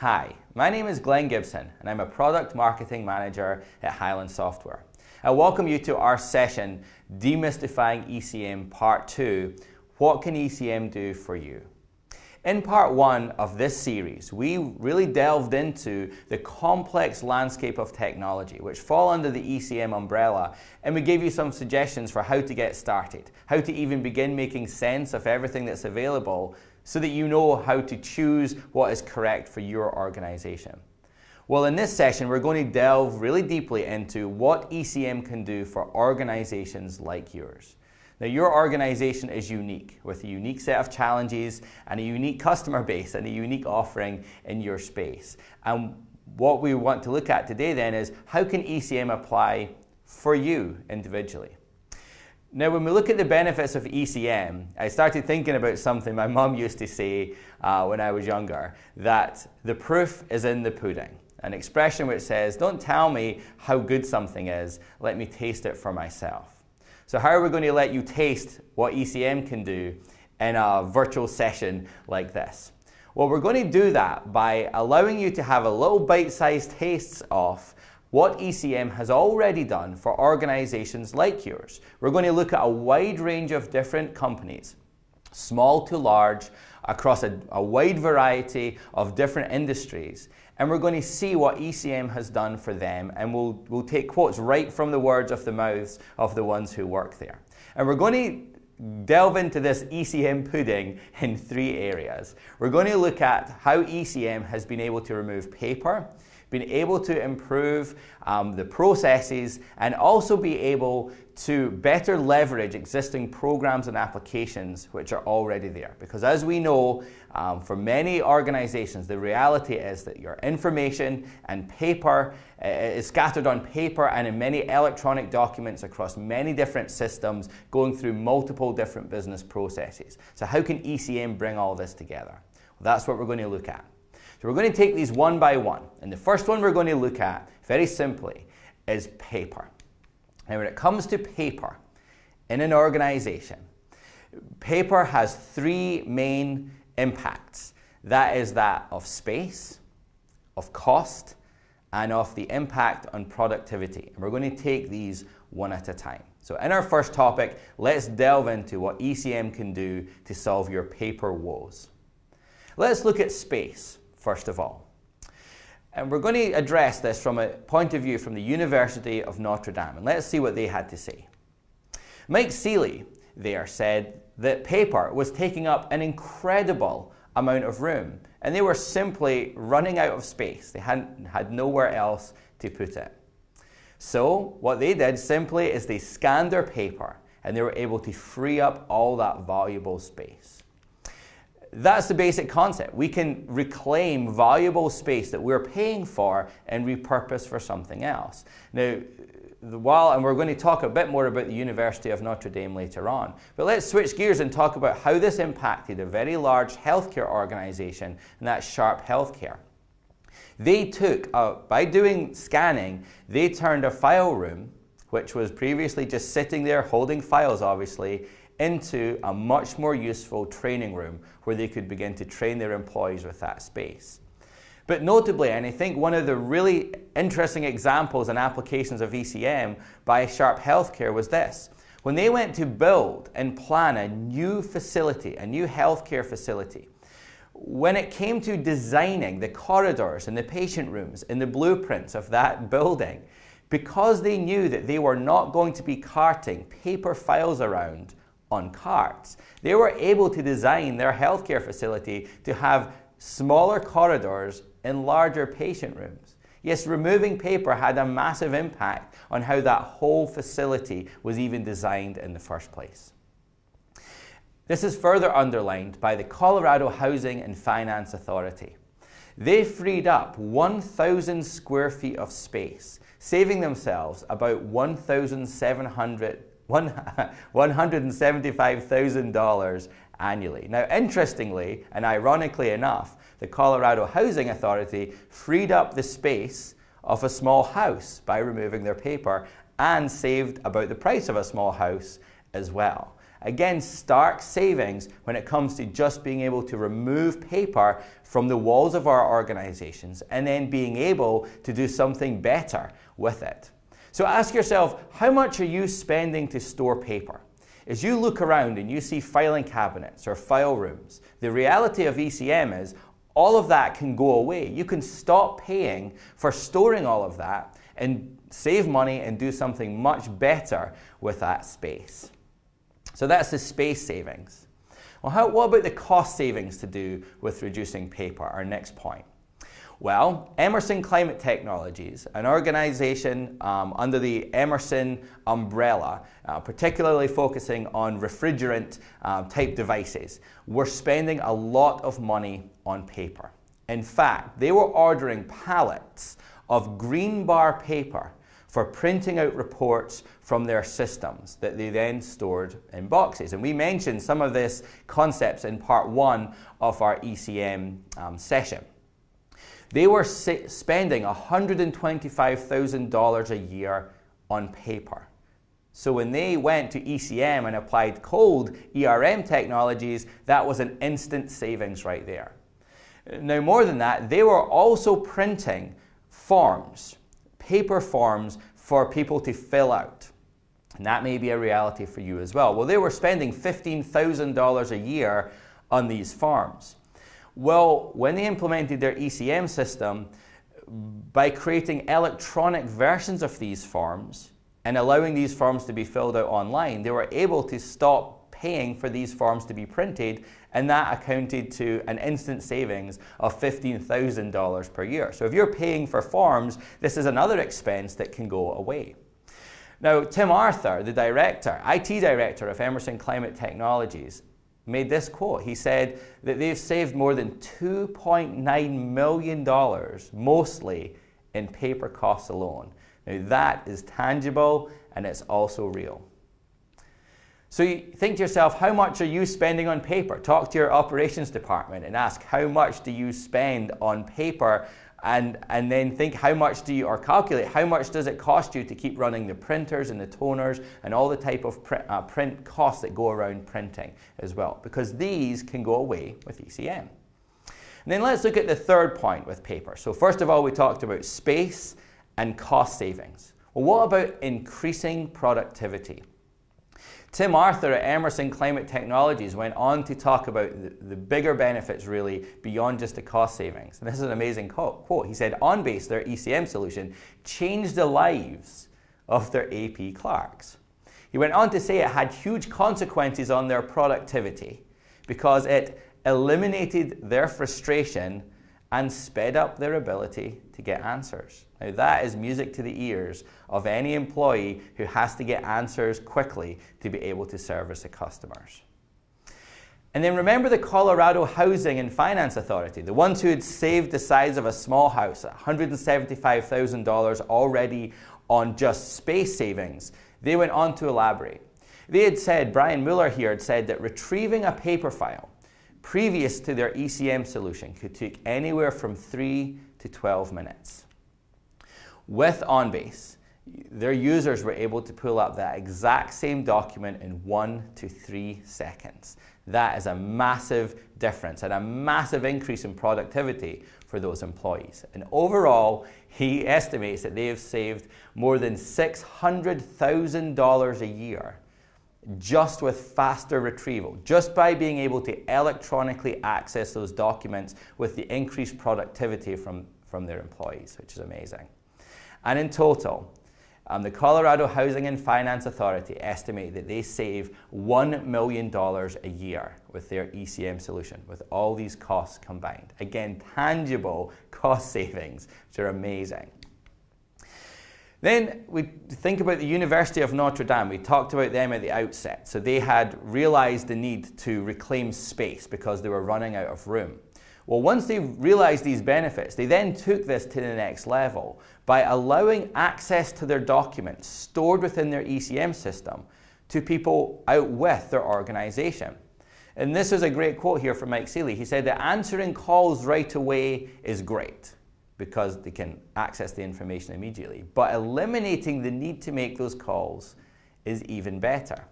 Hi, my name is Glenn Gibson and I'm a Product Marketing Manager at Hyland Software. I welcome you to our session, Demystifying ECM Part 2, What can ECM do for you? In part one of this series, we really delved into the complex landscape of technology, which fall under the ECM umbrella, and we gave you some suggestions for how to get started, how to even begin making sense of everything that's available so that you know how to choose what is correct for your organization. Well, in this session, we're going to delve really deeply into what ECM can do for organizations like yours. Now, your organization is unique with a unique set of challenges and a unique customer base and a unique offering in your space. And what we want to look at today then is how can ECM apply for you individually? Now, when we look at the benefits of ECM, I started thinking about something my mum used to say uh, when I was younger that the proof is in the pudding. An expression which says, Don't tell me how good something is, let me taste it for myself. So, how are we going to let you taste what ECM can do in a virtual session like this? Well, we're going to do that by allowing you to have a little bite sized tastes of what ECM has already done for organizations like yours. We're going to look at a wide range of different companies, small to large, across a, a, wide variety of different industries. And we're going to see what ECM has done for them, and we'll, we'll take quotes right from the words of the mouths of the ones who work there. And we're going to delve into this ECM pudding in three areas. We're going to look at how ECM has been able to remove paper been able to improve um, the processes and also be able to better leverage existing programs and applications which are already there. Because as we know, um, for many organizations, the reality is that your information and paper uh, is scattered on paper and in many electronic documents across many different systems going through multiple different business processes. So, how can ECM bring all this together? Well, that's what we're going to look at. So we're going to take these one by one. And the first one we're going to look at, very simply, is paper. Now, when it comes to paper in an organization, paper has three main impacts. That is that of space, of cost, and of the impact on productivity. And we're going to take these one at a time. So, in our first topic, let's delve into what ECM can do to solve your paper woes. Let's look at space first of all. And we're going to address this from a point of view from the University of Notre Dame. And let's see what they had to say. Mike Seeley there said that paper was taking up an incredible amount of room, and they were simply running out of space. They had, had nowhere else to put it. So, what they did simply is they scanned their paper and they were able to free up all that valuable space that's the basic concept. We can reclaim valuable space that we're paying for and repurpose for something else. Now, while, and we're going to talk a bit more about the University of Notre Dame later on, but let's switch gears and talk about how this impacted a very large healthcare organization, and that's Sharp Healthcare. They took, uh, by doing scanning, they turned a file room, which was previously just sitting there holding files, obviously, into a much more useful training room where they could begin to train their employees with that space. But notably, and I think one of the really interesting examples and applications of ECM by Sharp Healthcare was this. When they went to build and plan a new facility, a new healthcare facility, when it came to designing the corridors and the patient rooms and the blueprints of that building, because they knew that they were not going to be carting paper files around on carts. They were able to design their healthcare facility to have smaller corridors and larger patient rooms. Yes, removing paper had a massive impact on how that whole facility was even designed in the first place. This is further underlined by the Colorado Housing and Finance Authority. They freed up 1,000 square feet of space, saving themselves about 1,700 $175,000 annually. Now, interestingly and ironically enough, the Colorado Housing Authority freed up the space of a small house by removing their paper and saved about the price of a small house as well. Again, stark savings when it comes to just being able to remove paper from the walls of our organizations and then being able to do something better with it. So ask yourself, how much are you spending to store paper? As you look around and you see filing cabinets or file rooms, the reality of ECM is all of that can go away. You can stop paying for storing all of that and save money and do something much better with that space. So that's the space savings. Well, how, what about the cost savings to do with reducing paper? Our next point. Well, Emerson Climate Technologies, an organization um, under the Emerson umbrella, uh, particularly focusing on refrigerant uh, type devices, were spending a lot of money on paper. In fact, they were ordering pallets of green bar paper for printing out reports from their systems that they then stored in boxes. And we mentioned some of this concepts in part one of our ECM um, session. They were spending $125,000 a year on paper. So when they went to ECM and applied cold ERM technologies, that was an instant savings right there. Now, more than that, they were also printing forms, paper forms for people to fill out. And that may be a reality for you as well. Well, they were spending $15,000 a year on these forms. Well, when they implemented their ECM system, by creating electronic versions of these forms and allowing these forms to be filled out online, they were able to stop paying for these forms to be printed, and that accounted to an instant savings of $15,000 per year. So if you're paying for forms, this is another expense that can go away. Now, Tim Arthur, the director, IT director of Emerson Climate Technologies, made this quote. He said that they've saved more than $2.9 million, mostly in paper costs alone. Now, that is tangible and it's also real. So you think to yourself, how much are you spending on paper? Talk to your operations department and ask, how much do you spend on paper and, and then think how much do you, or calculate how much does it cost you to keep running the printers and the toners and all the type of print, uh, print costs that go around printing as well, because these can go away with ECM. And then let's look at the third point with paper. So first of all, we talked about space and cost savings. Well, what about increasing productivity? Tim Arthur at Emerson Climate Technologies went on to talk about the, the, bigger benefits really beyond just the cost savings. And this is an amazing quote. He said, OnBase, their ECM solution, changed the lives of their AP clerks. He went on to say it had huge consequences on their productivity because it eliminated their frustration and sped up their ability to get answers. Now, that is music to the ears of any employee who has to get answers quickly to be able to service the customers. And then remember the Colorado Housing and Finance Authority, the ones who had saved the size of a small house, $175,000 already on just space savings. They went on to elaborate. They had said, Brian Mueller here had said that retrieving a paper file previous to their ECM solution could take anywhere from 3 to 12 minutes. With OnBase, their users were able to pull up that exact same document in one to three seconds. That is a massive difference and a massive increase in productivity for those employees. And overall, he estimates that they have saved more than $600,000 a year just with faster retrieval, just by being able to electronically access those documents with the increased productivity from, from their employees, which is amazing. And in total, um, the Colorado Housing and Finance Authority estimate that they save $1 million a year with their ECM solution, with all these costs combined. Again, tangible cost savings, which are amazing. Then we think about the University of Notre Dame. We talked about them at the outset. So they had realized the need to reclaim space because they were running out of room. Well, once they realized these benefits, they then took this to the next level by allowing access to their documents stored within their ECM system to people out with their organization. And this is a great quote here from Mike Seeley. He said that answering calls right away is great because they can access the information immediately. But eliminating the need to make those calls is even better.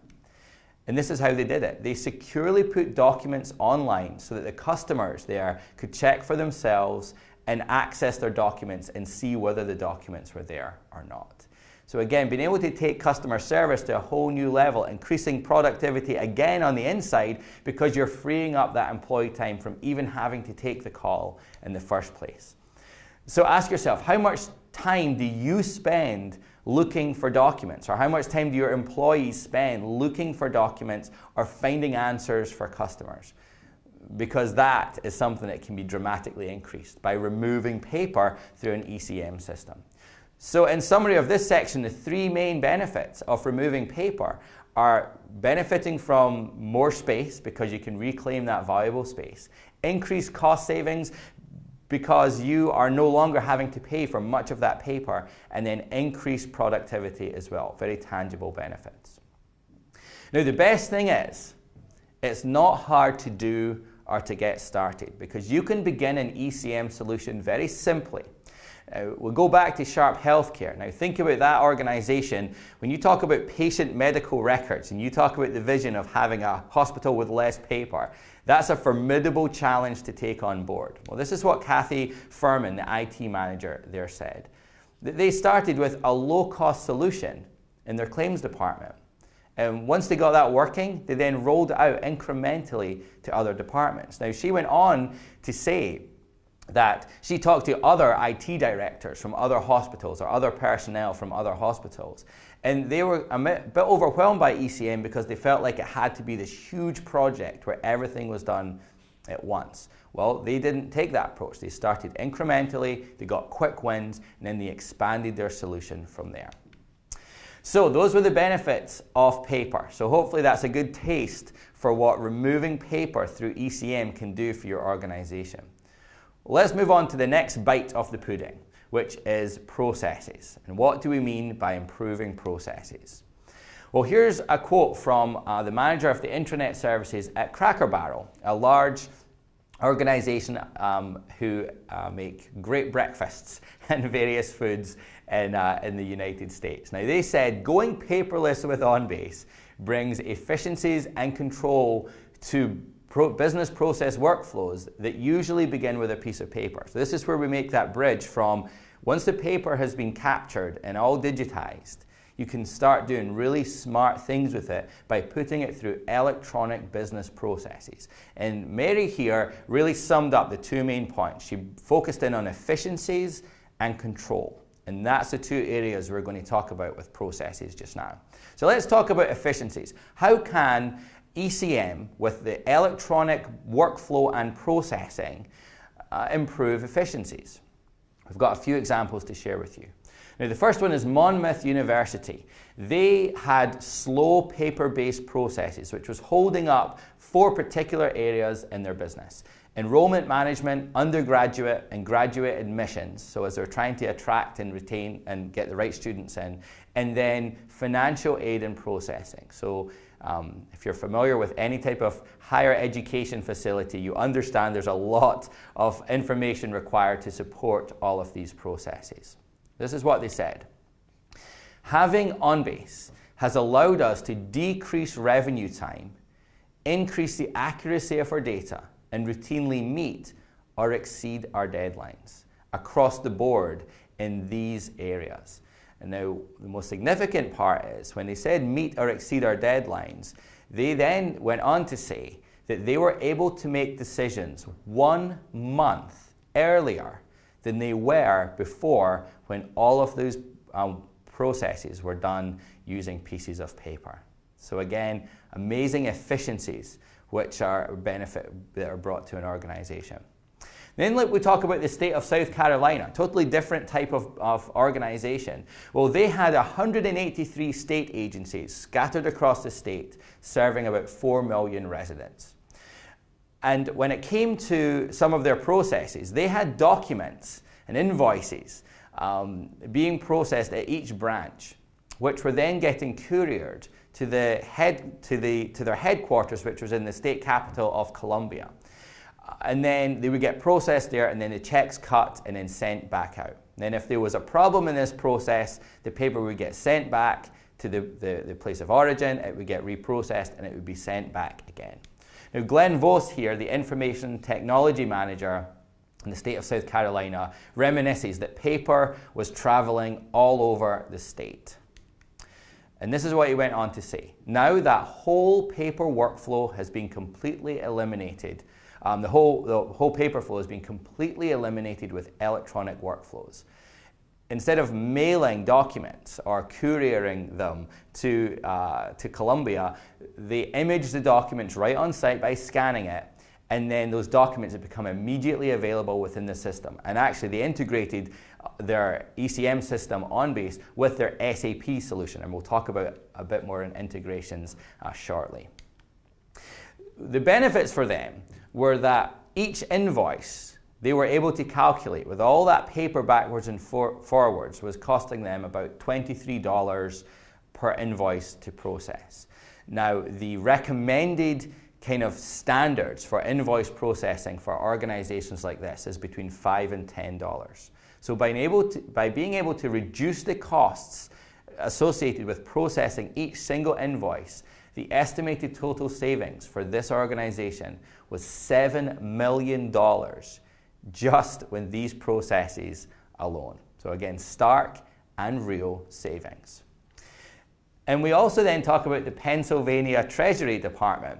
And this is how they did it. They securely put documents online so that the customers there could check for themselves and access their documents and see whether the documents were there or not. So again, being able to take customer service to a whole new level, increasing productivity again on the inside because you're freeing up that employee time from even having to take the call in the first place. So ask yourself, how much time do you spend looking for documents? Or how much time do your employees spend looking for documents or finding answers for customers? Because that is something that can be dramatically increased by removing paper through an ECM system. So, in summary of this section, the three main benefits of removing paper are benefiting from more space because you can reclaim that valuable space, increased cost savings because you are no longer having to pay for much of that paper, and then increase productivity as well. Very tangible benefits. Now, the best thing is, it's not hard to do or to get started because you can begin an ECM solution very simply. Uh, we'll go back to Sharp Healthcare. Now, think about that organization. When you talk about patient medical records and you talk about the vision of having a hospital with less paper, that's a formidable challenge to take on board. Well, this is what Kathy Furman, the IT manager there, said. They started with a low cost solution in their claims department. And once they got that working, they then rolled it out incrementally to other departments. Now, she went on to say that she talked to other IT directors from other hospitals or other personnel from other hospitals. And they were a bit overwhelmed by ECM because they felt like it had to be this huge project where everything was done at once. Well, they didn't take that approach. They started incrementally, they got quick wins, and then they expanded their solution from there. So, those were the benefits of paper. So, hopefully, that's a good taste for what removing paper through ECM can do for your organization. Let's move on to the next bite of the pudding, which is processes. And what do we mean by improving processes? Well, here's a quote from uh, the manager of the intranet services at Cracker Barrel, a large organization um, who uh, make great breakfasts and various foods in, uh, in the United States. Now, they said going paperless with OnBase brings efficiencies and control to pro- business process workflows that usually begin with a piece of paper. So, this is where we make that bridge from once the paper has been captured and all digitized, you can start doing really smart things with it by putting it through electronic business processes. And Mary here really summed up the two main points. She focused in on efficiencies and control. And that's the two areas we're going to talk about with processes just now. So let's talk about efficiencies. How can ECM with the electronic workflow and processing uh, improve efficiencies. We've got a few examples to share with you. Now, the first one is Monmouth University. They had slow paper based processes, which was holding up four particular areas in their business enrollment management, undergraduate and graduate admissions, so as they're trying to attract and retain and get the right students in, and then financial aid and processing. So um, if you're familiar with any type of higher education facility, you understand there's a lot of information required to support all of these processes. This is what they said. Having OnBase has allowed us to decrease revenue time, increase the accuracy of our data, and routinely meet or exceed our deadlines across the board in these areas. And now, the most significant part is when they said meet or exceed our deadlines, they then went on to say that they were able to make decisions one month earlier than they were before when all of those um, processes were done using pieces of paper. So, again, amazing efficiencies which are benefit that are brought to an organization. Then like we talk about the state of South Carolina, totally different type of, of organization. Well, they had 183 state agencies scattered across the state, serving about 4 million residents. And when it came to some of their processes, they had documents and invoices um, being processed at each branch, which were then getting couriered to, the head, to, the, to their headquarters, which was in the state capital of Columbia and then they would get processed there, and then the checks cut and then sent back out. And then, if there was a problem in this process, the paper would get sent back to the, the, the place of origin, it would get reprocessed, and it would be sent back again. Now, Glenn Vos here, the Information Technology Manager in the state of South Carolina, reminisces that paper was traveling all over the state. And this is what he went on to say. Now that whole paper workflow has been completely eliminated. Um, the, whole, the whole paper flow has been completely eliminated with electronic workflows. Instead of mailing documents or couriering them to, uh, to Columbia, they image the documents right on site by scanning it and then those documents have become immediately available within the system. And actually, they integrated their ECM system OnBase with their SAP solution, and we'll talk about a bit more in integrations uh, shortly. The benefits for them were that each invoice they were able to calculate with all that paper backwards and for- forwards was costing them about $23 per invoice to process. Now, the recommended kind of standards for invoice processing for organizations like this is between five and ten dollars. So by, able to, by being able to reduce the costs associated with processing each single invoice, the estimated total savings for this organization was $7 million just when these processes alone. So again, stark and real savings. And we also then talk about the Pennsylvania Treasury Department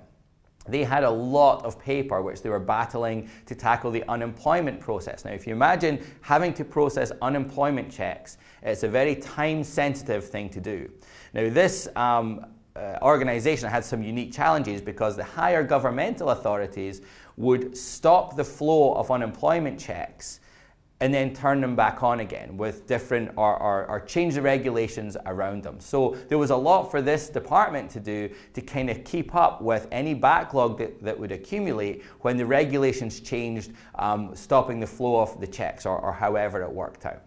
they had a lot of paper which they were battling to tackle the unemployment process. Now, if you imagine having to process unemployment checks, it's a very time sensitive thing to do. Now, this um, uh, organization had some unique challenges because the higher governmental authorities would stop the flow of unemployment checks and then turn them back on again with different or, or, or, change the regulations around them. So there was a lot for this department to do to kind of keep up with any backlog that, that would accumulate when the regulations changed, um, stopping the flow of the checks or, or however it worked out.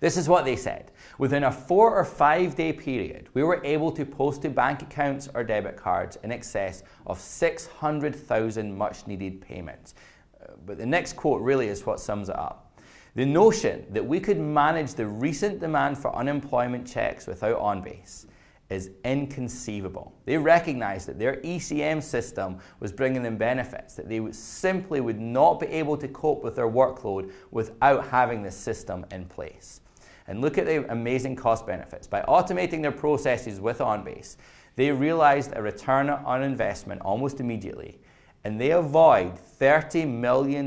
This is what they said. Within a four or five day period, we were able to post to bank accounts or debit cards in excess of 600,000 much needed payments. Uh, but the next quote really is what sums it up. The notion that we could manage the recent demand for unemployment checks without OnBase is inconceivable. They recognized that their ECM system was bringing them benefits, that they simply would not be able to cope with their workload without having this system in place. And look at the amazing cost benefits. By automating their processes with OnBase, they realized a return on investment almost immediately, and they avoid $30 million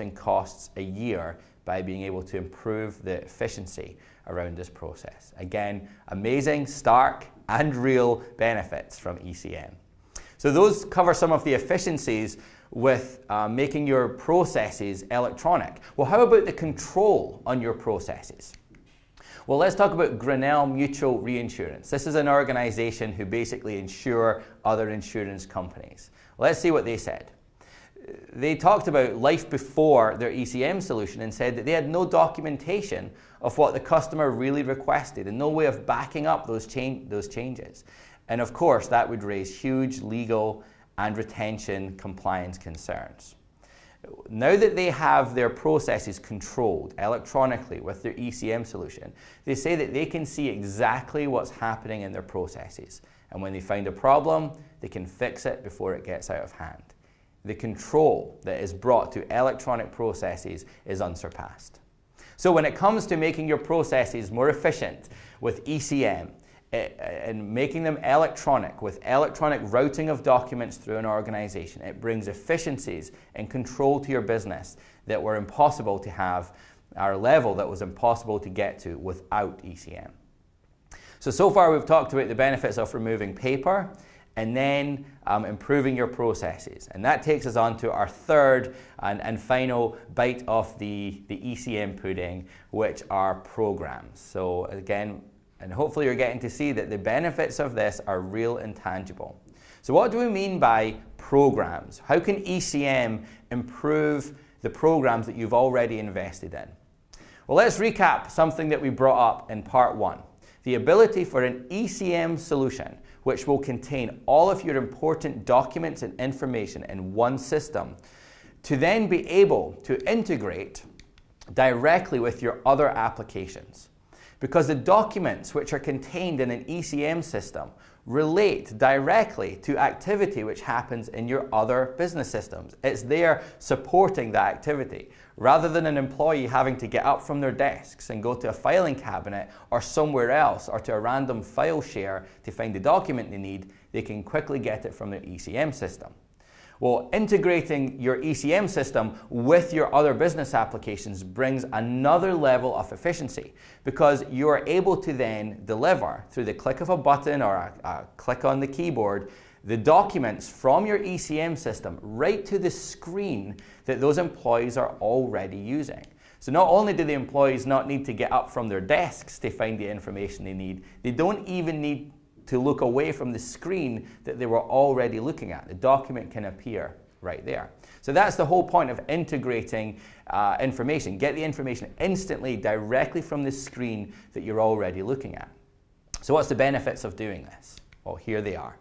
in costs a year by being able to improve the efficiency around this process. Again, amazing, stark, and real benefits from ECM. So, those cover some of the efficiencies with uh, making your processes electronic. Well, how about the control on your processes? Well, let's talk about Grinnell Mutual Reinsurance. This is an organization who basically insure other insurance companies. Let's see what they said they talked about life before their ECM solution and said that they had no documentation of what the customer really requested and no way of backing up those, cha- those changes. And of course, that would raise huge legal and retention compliance concerns. Now that they have their processes controlled electronically with their ECM solution, they say that they can see exactly what's happening in their processes. And when they find a problem, they can fix it before it gets out of hand the control that is brought to electronic processes is unsurpassed. So, when it comes to making your processes more efficient with ECM and making them electronic with electronic routing of documents through an organization, it brings efficiencies and control to your business that were impossible to have, our level that was impossible to get to without ECM. So, so far we've talked about the benefits of removing paper and then um, improving your processes. And that takes us on to our third and, and final bite of the, the ECM pudding, which are programs. So, again, and hopefully you're getting to see that the benefits of this are real and tangible. So, what do we mean by programs? How can ECM improve the programs that you've already invested in? Well, let's recap something that we brought up in part one the ability for an ECM solution which will contain all of your important documents and information in one system, to then be able to integrate directly with your other applications. Because the documents which are contained in an ECM system relate directly to activity which happens in your other business systems. It's there supporting that activity. Rather than an employee having to get up from their desks and go to a filing cabinet or somewhere else or to a random file share to find the document they need, they can quickly get it from their ECM system. Well, integrating your ECM system with your other business applications brings another level of efficiency because you are able to then deliver through the click of a button or a, a click on the keyboard the documents from your ECM system right to the screen that those employees are already using. So not only do the employees not need to get up from their desks to find the information they need, they don't even need to look away from the screen that they were already looking at. The document can appear right there. So that's the whole point of integrating uh, information. Get the information instantly, directly from the screen that you're already looking at. So what's the benefits of doing this? Well, here they are.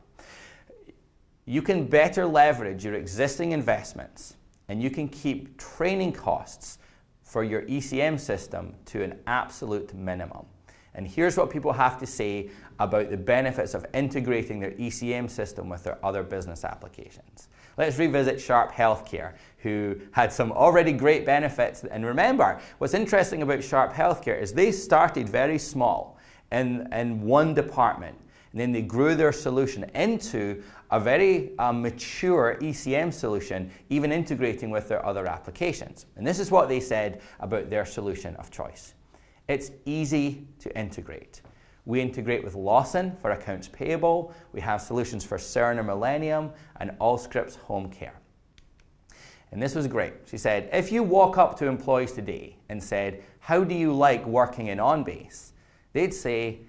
You can better leverage your existing investments and you can keep training costs for your ECM system to an absolute minimum. And here's what people have to say about the benefits of integrating their ECM system with their other business applications. Let's revisit Sharp Healthcare, who had some already great benefits. And remember, what's interesting about Sharp Healthcare is they started very small in, in one department. And then they grew their solution into a very uh, mature ECM solution, even integrating with their other applications. And this is what they said about their solution of choice. It's easy to integrate. We integrate with Lawson for accounts payable. We have solutions for Cerner Millennium and Allscripts Home Care. And this was great. She said, if you walk up to employees today and said, how do you like working in OnBase? They'd say,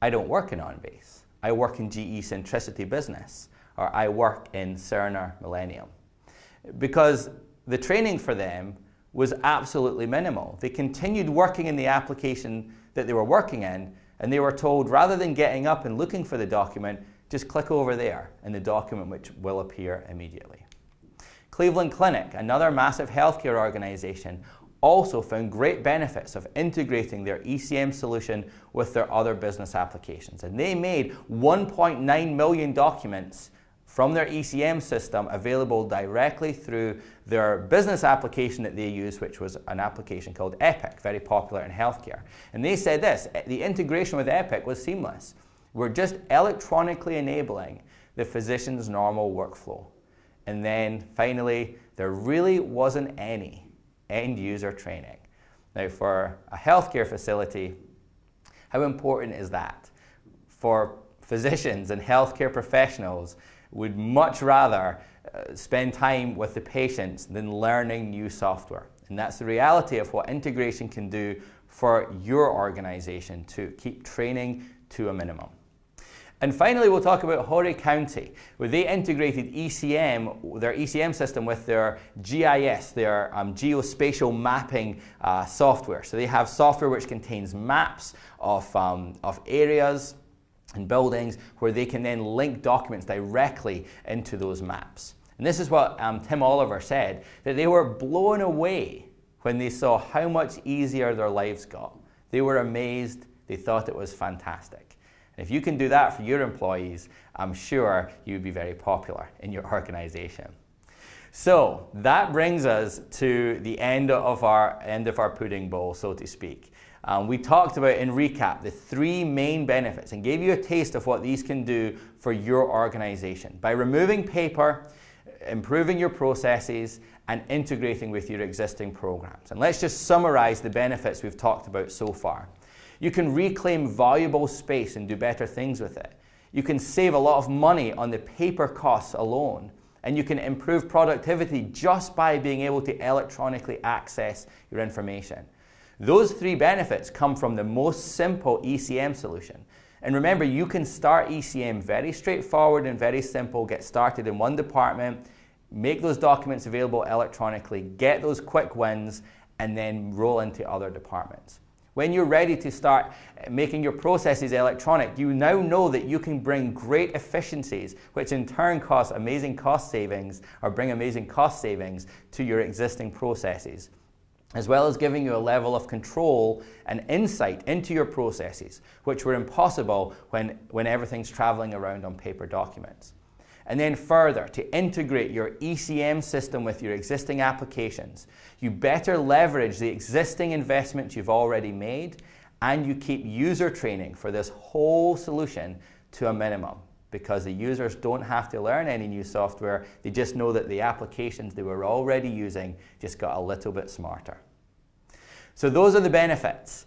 I don't work in OnBase. I work in GE Centricity Business, or I work in Cerner Millennium. Because the training for them was absolutely minimal. They continued working in the application that they were working in, and they were told rather than getting up and looking for the document, just click over there and the document which will appear immediately. Cleveland Clinic, another massive healthcare organization, also found great benefits of integrating their ECM solution with their other business applications. And they made 1.9 million documents from their ECM system available directly through their business application that they use, which was an application called Epic, very popular in healthcare. And they said this eh, the integration with Epic was seamless. We're just electronically enabling the physician's normal workflow. And then finally, there really wasn't any end user training. Now, for a healthcare facility, how important is that? For physicians and healthcare professionals, would much rather uh, spend time with the patients than learning new software. And that's the reality of what integration can do for your organization to keep training to a minimum. And finally, we'll talk about Horry County, where they integrated ECM, their ECM system, with their GIS, their um, geospatial mapping uh, software. So they have software which contains maps of, um, of areas and buildings where they can then link documents directly into those maps. And this is what um, Tim Oliver said that they were blown away when they saw how much easier their lives got. They were amazed, they thought it was fantastic. And if you can do that for your employees, I'm sure you'd be very popular in your organization. So that brings us to the end of our end of our pudding bowl, so to speak. Um, we talked about in recap the three main benefits and gave you a taste of what these can do for your organization by removing paper, improving your processes, and integrating with your existing programs. And let's just summarize the benefits we've talked about so far. You can reclaim valuable space and do better things with it. You can save a lot of money on the paper costs alone. And you can improve productivity just by being able to electronically access your information. Those three benefits come from the most simple ECM solution. And remember, you can start ECM very straightforward and very simple, get started in one department, make those documents available electronically, get those quick wins, and then roll into other departments. When you're ready to start making your processes electronic, you now know that you can bring great efficiencies, which in turn cause amazing cost savings or bring amazing cost savings to your existing processes. As well as giving you a level of control and insight into your processes, which were impossible when, when everything's traveling around on paper documents. And then further, to integrate your ECM system with your existing applications, you better leverage the existing investments you've already made and you keep user training for this whole solution to a minimum because the users don't have to learn any new software. They just know that the applications they were already using just got a little bit smarter. So those are the benefits.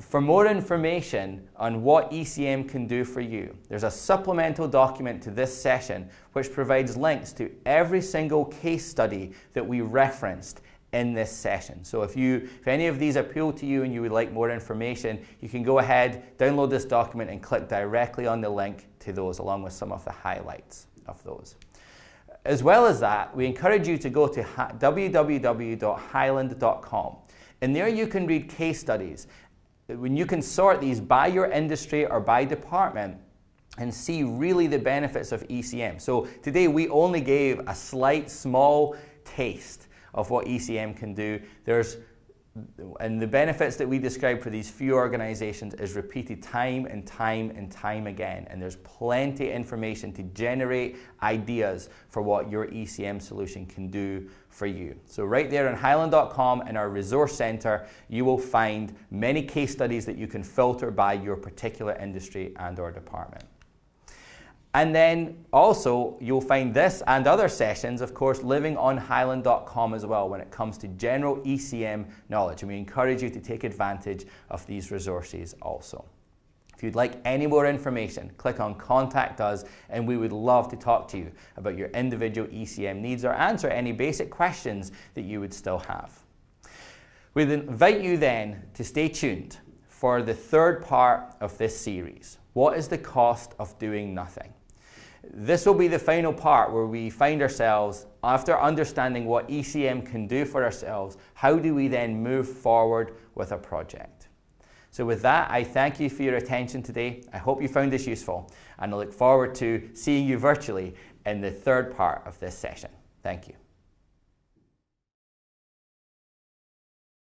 For more information on what ECM can do for you, there's a supplemental document to this session which provides links to every single case study that we referenced in this session. So if you if any of these appeal to you and you would like more information, you can go ahead, download this document and click directly on the link to those along with some of the highlights of those. As well as that, we encourage you to go to www.hyland.com. And there you can read case studies when you can sort these by your industry or by department and see really the benefits of ECM. So today we only gave a slight, small taste of what ECM can do. There's and the benefits that we describe for these few organizations is repeated time and time and time again. And there's plenty of information to generate ideas for what your ECM solution can do for you. So, right there on hyland.com in our resource center, you will find many case studies that you can filter by your particular industry and or department. And then also, you'll find this and other sessions, of course, living on hyland.com as well when it comes to general ECM knowledge. And we encourage you to take advantage of these resources also. If you'd like any more information, click on Contact Us, and we would love to talk to you about your individual ECM needs or answer any basic questions that you would still have. We invite you then to stay tuned for the third part of this series. What is the cost of doing nothing? This will be the final part where we find ourselves, after understanding what ECM can do for ourselves, how do we then move forward with a project? So, with that, I thank you for your attention today. I hope you found this useful, and I look forward to seeing you virtually in the third part of this session. Thank you.